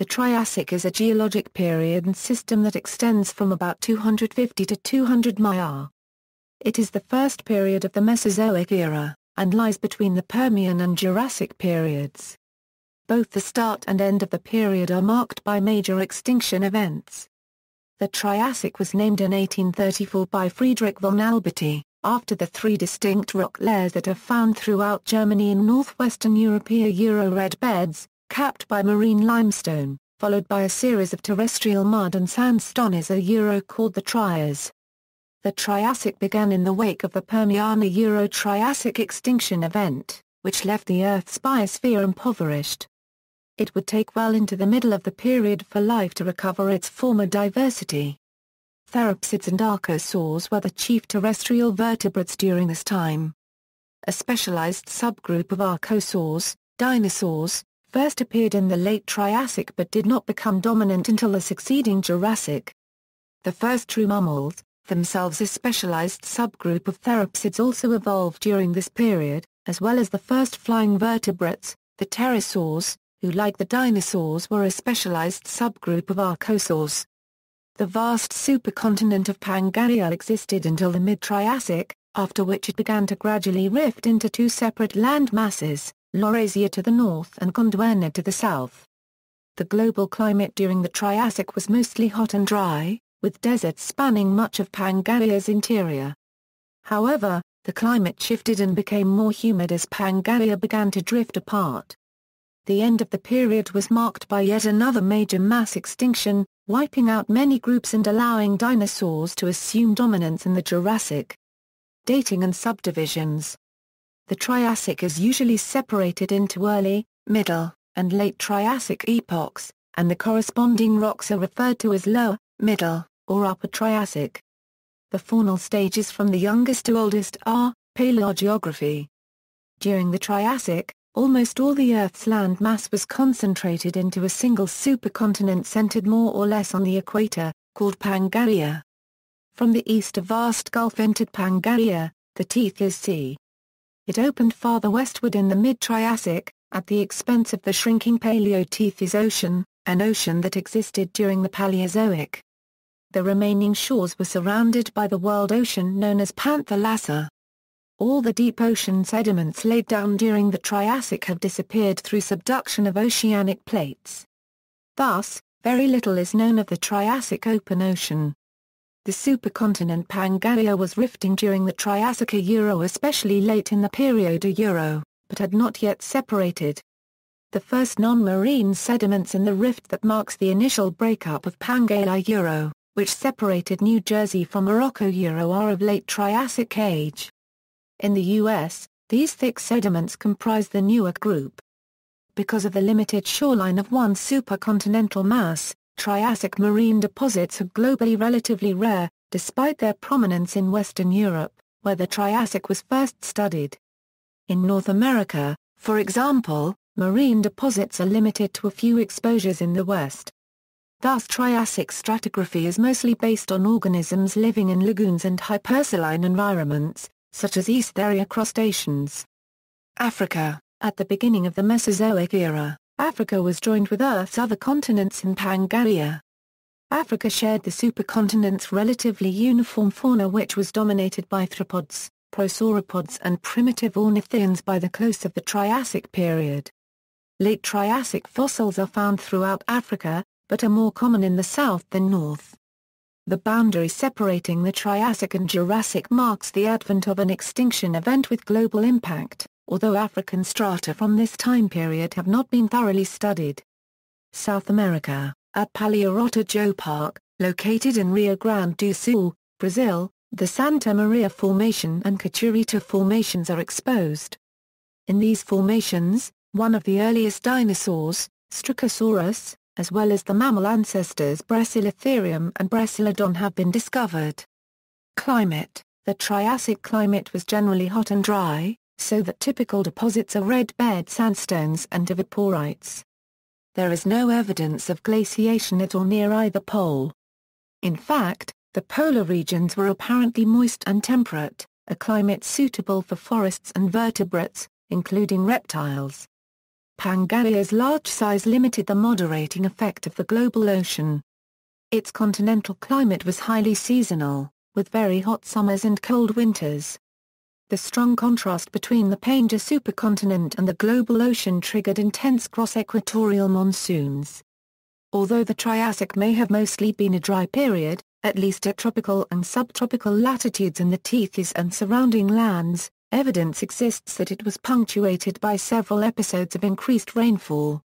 The Triassic is a geologic period and system that extends from about 250 to 200 MIA. It is the first period of the Mesozoic era, and lies between the Permian and Jurassic periods. Both the start and end of the period are marked by major extinction events. The Triassic was named in 1834 by Friedrich von Alberti, after the three distinct rock layers that are found throughout Germany and northwestern European Euro-red beds, capped by marine limestone, followed by a series of terrestrial mud and sandstone is a Euro called the Trias. The Triassic began in the wake of the Permiana-Euro-Triassic extinction event, which left the Earth's biosphere impoverished. It would take well into the middle of the period for life to recover its former diversity. Therapsids and archosaurs were the chief terrestrial vertebrates during this time. A specialized subgroup of archosaurs, dinosaurs, first appeared in the late Triassic but did not become dominant until the succeeding Jurassic. The first true mammals, themselves a specialized subgroup of therapsids also evolved during this period, as well as the first flying vertebrates, the pterosaurs, who like the dinosaurs were a specialized subgroup of archosaurs. The vast supercontinent of Pangaea existed until the mid-Triassic, after which it began to gradually rift into two separate land masses, Laurasia to the north and Gondwana to the south. The global climate during the Triassic was mostly hot and dry, with deserts spanning much of Pangaea's interior. However, the climate shifted and became more humid as Pangaea began to drift apart. The end of the period was marked by yet another major mass extinction, wiping out many groups and allowing dinosaurs to assume dominance in the Jurassic. Dating and subdivisions The Triassic is usually separated into early, middle, and late Triassic epochs, and the corresponding rocks are referred to as lower, middle, or upper Triassic. The faunal stages from the youngest to oldest are, paleogeography. During the Triassic, Almost all the Earth's land mass was concentrated into a single supercontinent centered more or less on the equator, called Pangaea. From the east a vast gulf entered Pangaea, the Tethys Sea. It opened farther westward in the mid-Triassic, at the expense of the shrinking Paleotethys Ocean, an ocean that existed during the Paleozoic. The remaining shores were surrounded by the world ocean known as Panthalassa. All the deep ocean sediments laid down during the Triassic have disappeared through subduction of oceanic plates. Thus, very little is known of the Triassic open ocean. The supercontinent Pangaea was rifting during the Triassic Euro especially late in the period Euro, but had not yet separated. The first non-marine sediments in the rift that marks the initial breakup of Pangaea Euro, which separated New Jersey from Morocco Euro are of late Triassic age. In the U.S., these thick sediments comprise the Newark group. Because of the limited shoreline of one supercontinental mass, Triassic marine deposits are globally relatively rare, despite their prominence in Western Europe, where the Triassic was first studied. In North America, for example, marine deposits are limited to a few exposures in the West. Thus Triassic stratigraphy is mostly based on organisms living in lagoons and hypersaline environments, such as Estheria crustaceans. Africa At the beginning of the Mesozoic era, Africa was joined with Earth's other continents in Pangaea. Africa shared the supercontinent's relatively uniform fauna which was dominated by theropods, prosauropods and primitive ornithians by the close of the Triassic period. Late Triassic fossils are found throughout Africa, but are more common in the south than north. The boundary separating the Triassic and Jurassic marks the advent of an extinction event with global impact, although African strata from this time period have not been thoroughly studied. South America, at Paleorota Geopark, located in Rio Grande do Sul, Brazil, the Santa Maria Formation and Caturita formations are exposed. In these formations, one of the earliest dinosaurs, Staurikosaurus, as well as the mammal ancestors Brasilitherium and Brasilodon have been discovered. Climate The Triassic climate was generally hot and dry, so that typical deposits are red bed sandstones and evaporites. There is no evidence of glaciation at or near either pole. In fact, the polar regions were apparently moist and temperate, a climate suitable for forests and vertebrates, including reptiles. Pangaea's large size limited the moderating effect of the global ocean. Its continental climate was highly seasonal, with very hot summers and cold winters. The strong contrast between the Pangaea supercontinent and the global ocean triggered intense cross-equatorial monsoons. Although the Triassic may have mostly been a dry period, at least at tropical and subtropical latitudes in the Tethys and surrounding lands, Evidence exists that it was punctuated by several episodes of increased rainfall.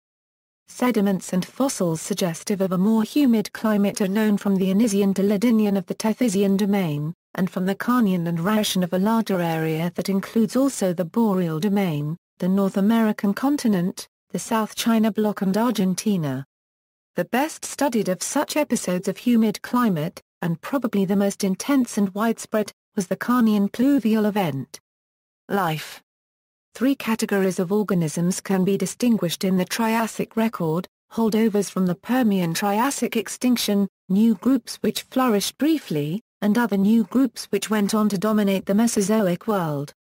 Sediments and fossils suggestive of a more humid climate are known from the Anisian to Ladinian of the Tethys domain, and from the Carnian and Rhaetian of a larger area that includes also the Boreal domain, the North American continent, the South China block and Argentina. The best studied of such episodes of humid climate, and probably the most intense and widespread, was the Carnian pluvial event. Life Three categories of organisms can be distinguished in the Triassic record, holdovers from the Permian-Triassic extinction, new groups which flourished briefly, and other new groups which went on to dominate the Mesozoic world.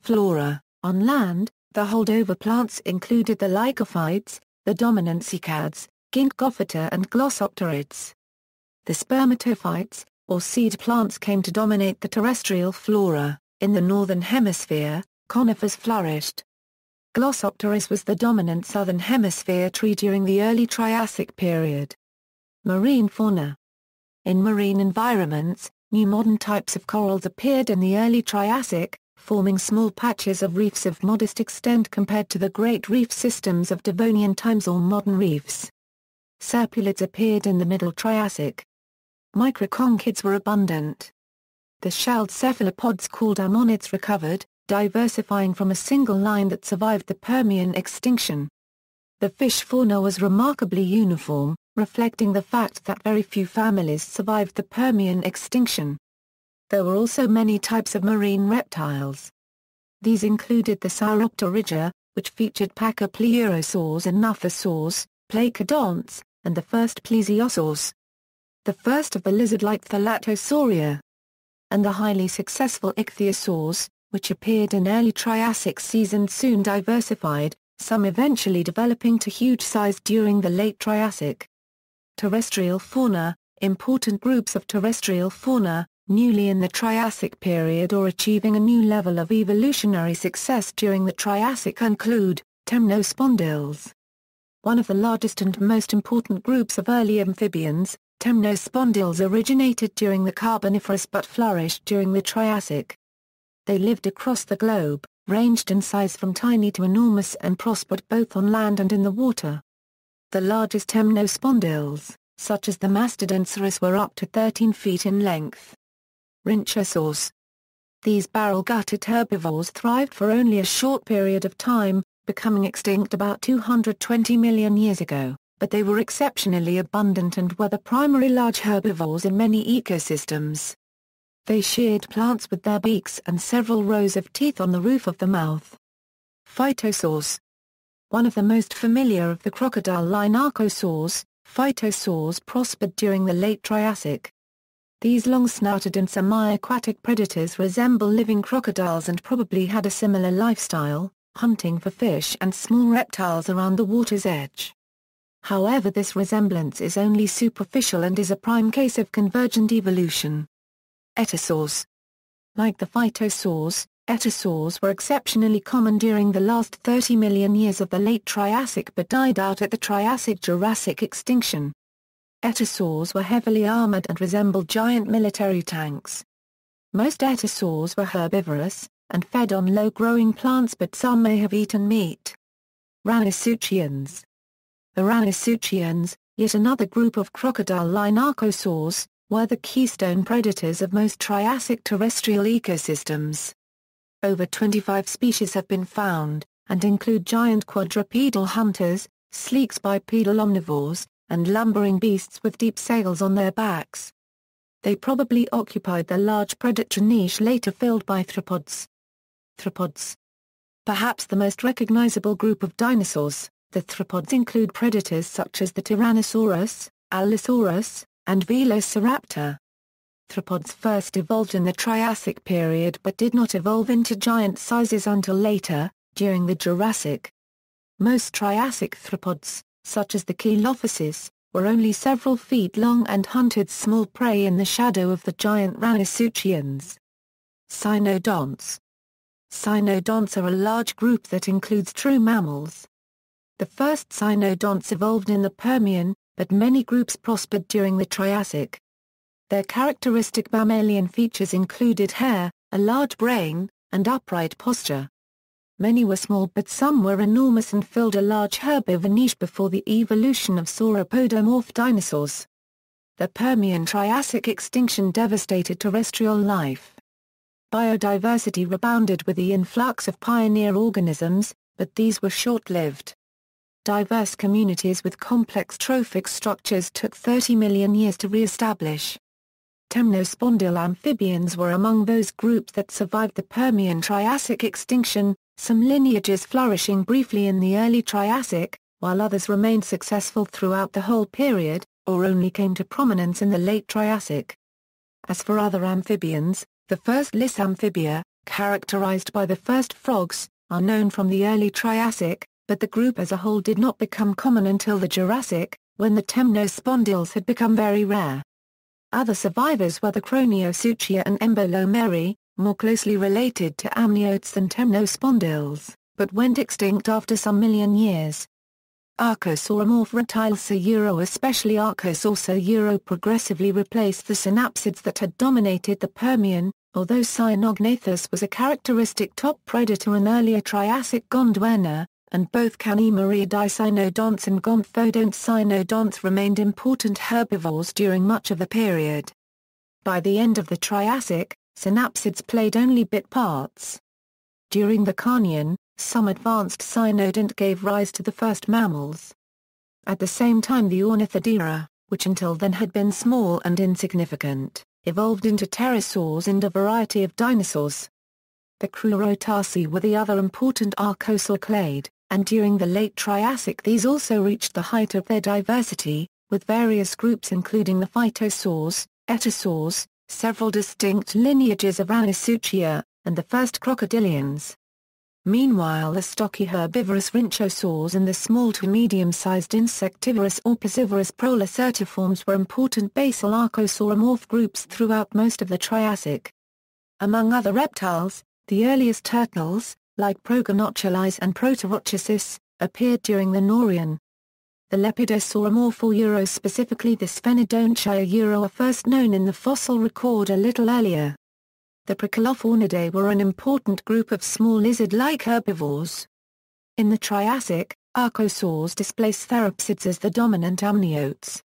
Flora On land, the holdover plants included the lycophytes, the dominant cycads, ginkgophyta and glossopterids. The spermatophytes, or seed plants came to dominate the terrestrial flora. In the Northern Hemisphere, conifers flourished. Glossopteris was the dominant Southern Hemisphere tree during the early Triassic period. Marine fauna In marine environments, new modern types of corals appeared in the early Triassic, forming small patches of reefs of modest extent compared to the great reef systems of Devonian times or modern reefs. Serpulids appeared in the Middle Triassic. Microconchids were abundant the shelled cephalopods called ammonoids recovered, diversifying from a single line that survived the Permian extinction. The fish fauna was remarkably uniform, reflecting the fact that very few families survived the Permian extinction. There were also many types of marine reptiles. These included the Sauropterygia, which featured Pachypleurosaurs and Nothosaurs, Placodonts, and the first Plesiosaurs. The first of the lizard-like Thalattosauria, and the highly successful ichthyosaurs, which appeared in early Triassic season soon diversified, some eventually developing to huge size during the late Triassic. Terrestrial fauna Important groups of terrestrial fauna, newly in the Triassic period or achieving a new level of evolutionary success during the Triassic include, temnospondyls. One of the largest and most important groups of early amphibians, Temnospondyls originated during the Carboniferous but flourished during the Triassic. They lived across the globe, ranged in size from tiny to enormous and prospered both on land and in the water. The largest temnospondyls, such as the Mastodonsaurus were up to 13 feet in length. Rhynchosaurs. These barrel-gutted herbivores thrived for only a short period of time, becoming extinct about 220 million years ago but they were exceptionally abundant and were the primary large herbivores in many ecosystems. They sheared plants with their beaks and several rows of teeth on the roof of the mouth. Phytosaurs One of the most familiar of the crocodile line archosaurs, phytosaurs prospered during the late Triassic. These long-snouted and semi-aquatic predators resemble living crocodiles and probably had a similar lifestyle, hunting for fish and small reptiles around the water's edge. However this resemblance is only superficial and is a prime case of convergent evolution. Aetosaurs Like the phytosaurs, aetosaurs were exceptionally common during the last 30 million years of the late Triassic but died out at the Triassic-Jurassic extinction. Aetosaurs were heavily armored and resembled giant military tanks. Most aetosaurs were herbivorous, and fed on low-growing plants but some may have eaten meat. Rauisuchians the yet another group of crocodile-line archosaurs, were the keystone predators of most Triassic terrestrial ecosystems. Over 25 species have been found, and include giant quadrupedal hunters, sleeks bipedal omnivores, and lumbering beasts with deep sails on their backs. They probably occupied the large predatory niche later filled by theropods. Theropods Perhaps the most recognizable group of dinosaurs, the theropods include predators such as the Tyrannosaurus, Allosaurus, and Velociraptor. Theropods first evolved in the Triassic period but did not evolve into giant sizes until later, during the Jurassic. Most Triassic theropods, such as the Coelophysis, were only several feet long and hunted small prey in the shadow of the giant Rauisuchians. Cynodonts Cynodonts are a large group that includes true mammals. The first cynodonts evolved in the Permian, but many groups prospered during the Triassic. Their characteristic mammalian features included hair, a large brain, and upright posture. Many were small but some were enormous and filled a large herbivore niche before the evolution of sauropodomorph dinosaurs. The Permian-Triassic extinction devastated terrestrial life. Biodiversity rebounded with the influx of pioneer organisms, but these were short-lived. Diverse communities with complex trophic structures took 30 million years to re-establish. Temnospondyl amphibians were among those groups that survived the Permian-Triassic extinction, some lineages flourishing briefly in the early Triassic, while others remained successful throughout the whole period, or only came to prominence in the late Triassic. As for other amphibians, the first Lissamphibia, characterized by the first frogs, are known from the early Triassic, but the group as a whole did not become common until the Jurassic, when the temnospondyls had become very rare. Other survivors were the Chroniosuchia and Embolomeri, more closely related to amniotes than temnospondyls, but went extinct after some million years. Archosauromorph reptiles Euro especially Archosaur Euro progressively replaced the synapsids that had dominated the Permian, although Cynognathus was a characteristic top predator in earlier Triassic Gondwana, and both Cannemoridae cynodonts and Gomphodonts cynodonts remained important herbivores during much of the period. By the end of the Triassic, synapsids played only bit parts. During the Carnian, some advanced cynodont gave rise to the first mammals. At the same time the Ornithodira, which until then had been small and insignificant, evolved into pterosaurs and a variety of dinosaurs. The Crurotarsi were the other important archosaur clade, and during the late Triassic these also reached the height of their diversity, with various groups including the phytosaurs, aetosaurs, several distinct lineages of Rauisuchia, and the first crocodilians. Meanwhile the stocky herbivorous rhynchosaurs and the small to medium-sized insectivorous or piscivorous prolacertiforms were important basal archosauromorph groups throughout most of the Triassic. Among other reptiles, the earliest turtles, like Proganochelys and Proterochersis, appeared during the Norian, the Lepidosauromorph Euro specifically the Sphenodontia Euro are first known in the fossil record a little earlier. The Procolophonidae were an important group of small lizard-like herbivores. In the Triassic, archosaurs displaced therapsids as the dominant amniotes.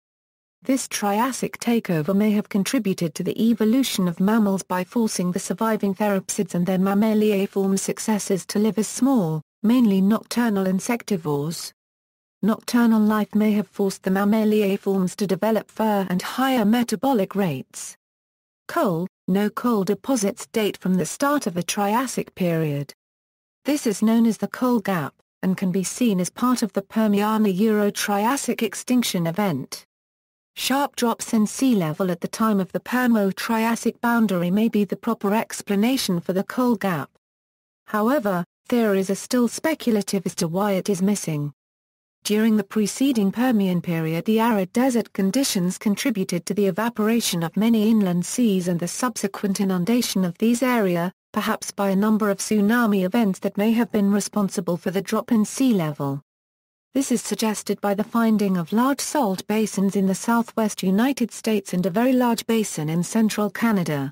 This Triassic takeover may have contributed to the evolution of mammals by forcing the surviving therapsids and their mammaliaform successors to live as small, mainly nocturnal insectivores. Nocturnal life may have forced the mammaliaforms to develop fur and higher metabolic rates. Coal, no coal deposits date from the start of the Triassic period. This is known as the coal gap, and can be seen as part of the Permiana-Euro-Triassic extinction event. Sharp drops in sea level at the time of the Permo-Triassic boundary may be the proper explanation for the coal gap. However, theories are still speculative as to why it is missing. During the preceding Permian period the arid desert conditions contributed to the evaporation of many inland seas and the subsequent inundation of these area, perhaps by a number of tsunami events that may have been responsible for the drop in sea level. This is suggested by the finding of large salt basins in the southwest United States and a very large basin in central Canada.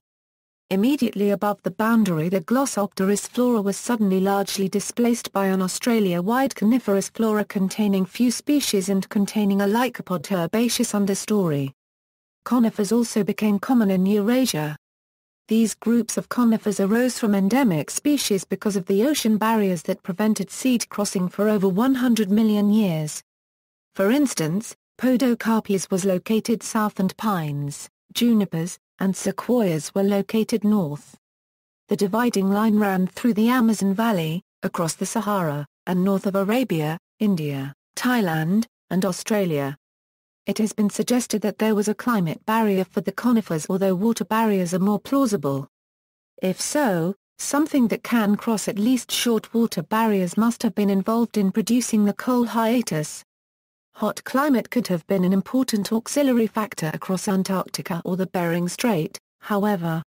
Immediately above the boundary the Glossopteris flora was suddenly largely displaced by an Australia-wide coniferous flora containing few species and containing a lycopod herbaceous understory. Conifers also became common in Eurasia. These groups of conifers arose from endemic species because of the ocean barriers that prevented seed crossing for over 100 million years. For instance, Podocarpus was located south and pines, junipers, and sequoias were located north. The dividing line ran through the Amazon Valley, across the Sahara, and north of Arabia, India, Thailand, and Australia. It has been suggested that there was a climate barrier for the conifers although water barriers are more plausible. If so, something that can cross at least short water barriers must have been involved in producing the coal hiatus. Hot climate could have been an important auxiliary factor across Antarctica or the Bering Strait, however.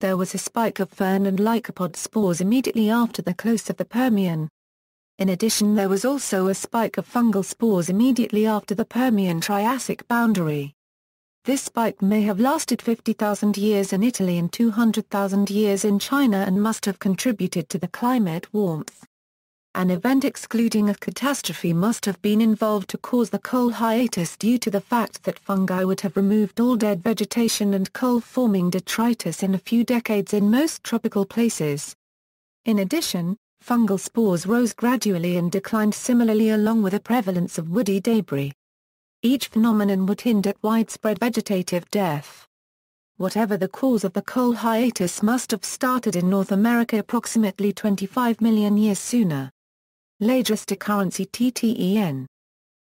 There was a spike of fern and lycopod spores immediately after the close of the Permian. In addition there was also a spike of fungal spores immediately after the Permian-Triassic boundary. This spike may have lasted 50,000 years in Italy and 200,000 years in China and must have contributed to the climate warmth. An event excluding a catastrophe must have been involved to cause the coal hiatus due to the fact that fungi would have removed all dead vegetation and coal-forming detritus in a few decades in most tropical places. In addition, fungal spores rose gradually and declined similarly along with a prevalence of woody debris. Each phenomenon would hint at widespread vegetative death. Whatever the cause of the coal hiatus must have started in North America approximately 25 million years sooner. Lagersticurrency TTEN.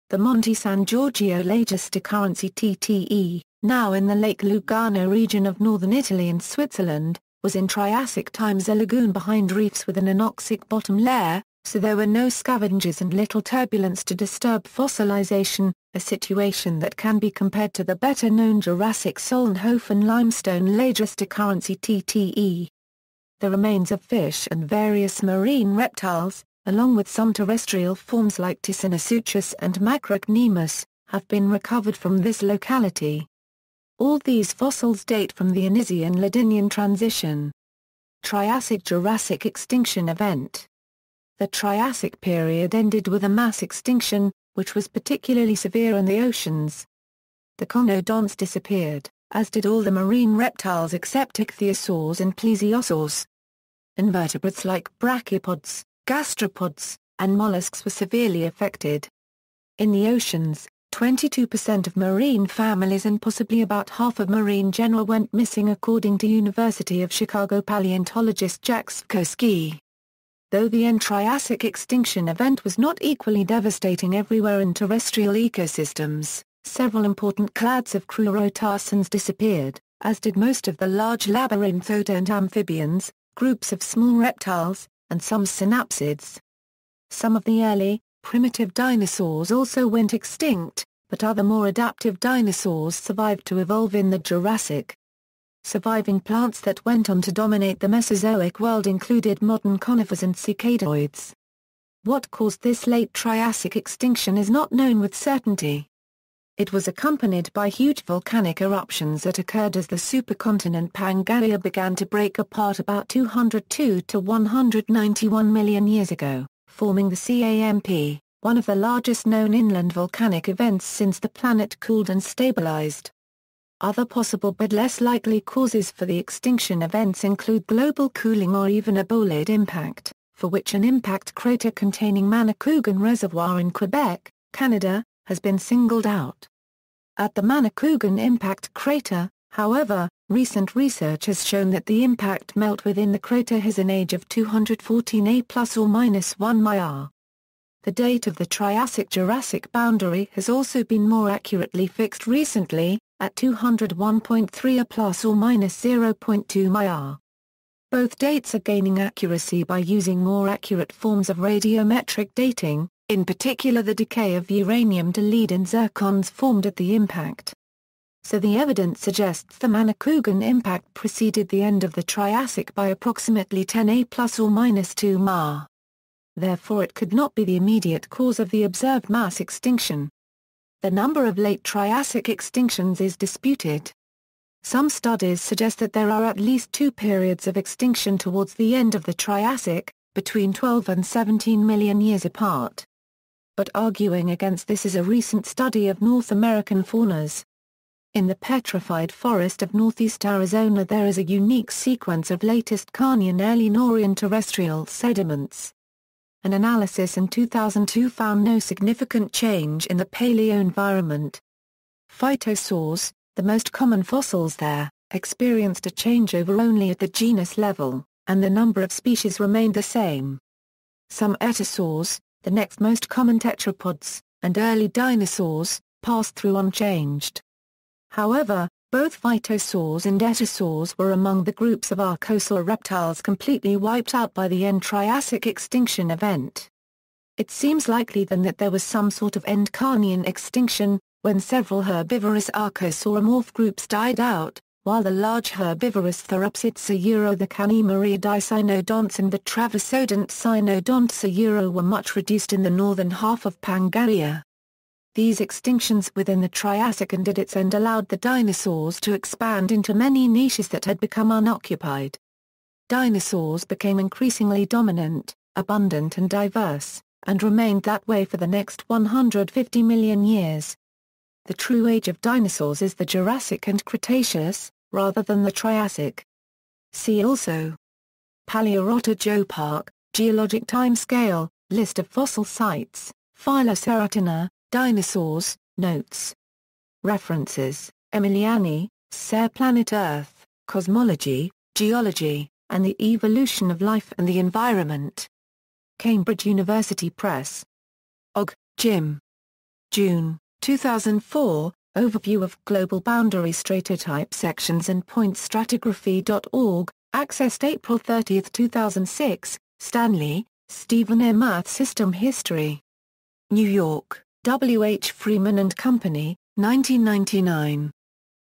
The Monte San Giorgio Lagersticurrency TTE, now in the Lake Lugano region of northern Italy and Switzerland, was in Triassic times a lagoon behind reefs with an anoxic bottom layer, so there were no scavengers and little turbulence to disturb fossilization, a situation that can be compared to the better-known Jurassic Solnhofen limestone Lagersticurrency TTE. The remains of fish and various marine reptiles, along with some terrestrial forms like Ticinosuchus and Macrocnemus, have been recovered from this locality. All these fossils date from the Anisian-Ladinian transition. Triassic-Jurassic extinction event The Triassic period ended with a mass extinction, which was particularly severe in the oceans. The conodonts disappeared, as did all the marine reptiles except ichthyosaurs and plesiosaurs. Invertebrates like brachiopods, gastropods, and mollusks were severely affected. In the oceans, 22% of marine families and possibly about half of marine genera went missing according to University of Chicago paleontologist Jack Sepkoski. Though the end-Triassic extinction event was not equally devastating everywhere in terrestrial ecosystems, several important clades of crurotarsans disappeared, as did most of the large labyrinthoda and amphibians, groups of small reptiles, and some synapsids. Some of the early, primitive dinosaurs also went extinct, but other more adaptive dinosaurs survived to evolve in the Jurassic. Surviving plants that went on to dominate the Mesozoic world included modern conifers and cycadeoids. What caused this late Triassic extinction is not known with certainty. It was accompanied by huge volcanic eruptions that occurred as the supercontinent Pangaea began to break apart about 202 to 191 million years ago, forming the CAMP, one of the largest known inland volcanic events since the planet cooled and stabilized. Other possible but less likely causes for the extinction events include global cooling or even a bolide impact, for which an impact crater containing Manicouagan Reservoir in Quebec, Canada, has been singled out. At the Manicouagan impact crater, however, recent research has shown that the impact melt within the crater has an age of 214 A plus or minus 1 MIR. The date of the Triassic-Jurassic boundary has also been more accurately fixed recently, at 201.3 A plus or minus 0.2 MIR. Both dates are gaining accuracy by using more accurate forms of radiometric dating, in particular the decay of uranium to lead in zircons formed at the impact. So the evidence suggests the Manicouagan impact preceded the end of the Triassic by approximately 10 A plus or minus 2 Ma. Therefore it could not be the immediate cause of the observed mass extinction. The number of late Triassic extinctions is disputed. Some studies suggest that there are at least two periods of extinction towards the end of the Triassic, between 12 and 17 million years apart but arguing against this is a recent study of North American faunas. In the petrified forest of northeast Arizona there is a unique sequence of latest Carnian early Norian terrestrial sediments. An analysis in 2002 found no significant change in the paleo-environment. Phytosaurs, the most common fossils there, experienced a changeover only at the genus level, and the number of species remained the same. Some aetosaurs, the next most common tetrapods, and early dinosaurs, passed through unchanged. However, Both phytosaurs and aetosaurs were among the groups of archosaur reptiles completely wiped out by the end Triassic extinction event. It seems likely then that there was some sort of end Carnian extinction, when several herbivorous archosauromorph groups died out, while the large herbivorous therapsids Euro the cynodonts and the traversodont cynodonts Euro were much reduced in the northern half of Pangaea. These extinctions within the Triassic and at its end allowed the dinosaurs to expand into many niches that had become unoccupied. Dinosaurs became increasingly dominant, abundant and diverse, and remained that way for the next 150 million years. The true age of dinosaurs is the Jurassic and Cretaceous, rather than the Triassic. See also Paleorota Geologic Time Scale, List of fossil sites, Phylloceratina, Dinosaurs, Notes. References, Emiliani, Ser Planet Earth, Cosmology, Geology, and the Evolution of Life and the Environment. Cambridge University Press. Ogg, Jim. June, 2004, Overview of Global Boundary Stratotype Sections and Point Stratigraphy.org, accessed April 30, 2006, Stanley, Stephen M. Earth System History. New York. W. H. Freeman and Company, 1999.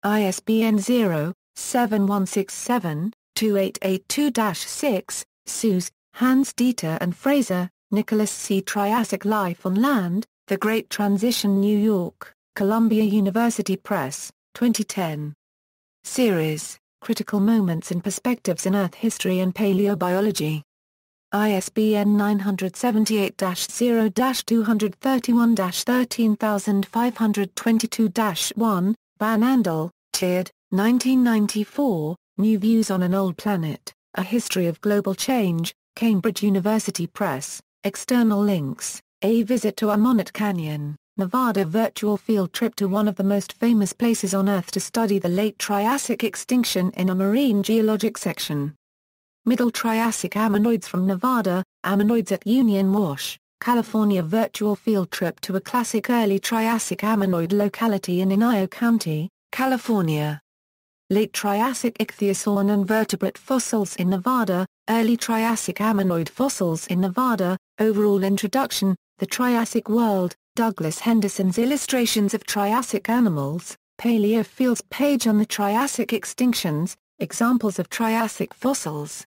ISBN 0-7167-2882-6, Sues, Hans Dieter and Fraser, Nicholas C. Triassic Life on Land, The Great Transition New York, Columbia University Press, 2010. Series, Critical Moments and Perspectives in Earth History and Paleobiology. ISBN 978-0-231-13522-1, Van Andel, Tjeerd, 1994, New Views on an Old Planet, A History of Global Change, Cambridge University Press, external links, A Visit to Ammonite Canyon, Nevada virtual field trip to one of the most famous places on Earth to study the late Triassic extinction in a marine geologic section. Middle Triassic Ammonoids from Nevada, Ammonoids at Union Wash, California virtual field trip to a classic early Triassic ammonoid locality in Inyo County, California. Late Triassic ichthyosaur and invertebrate fossils in Nevada, Early Triassic ammonoid fossils in Nevada, Overall Introduction, The Triassic World, Douglas Henderson's Illustrations of Triassic Animals, Paleofields page on the Triassic extinctions, Examples of Triassic fossils.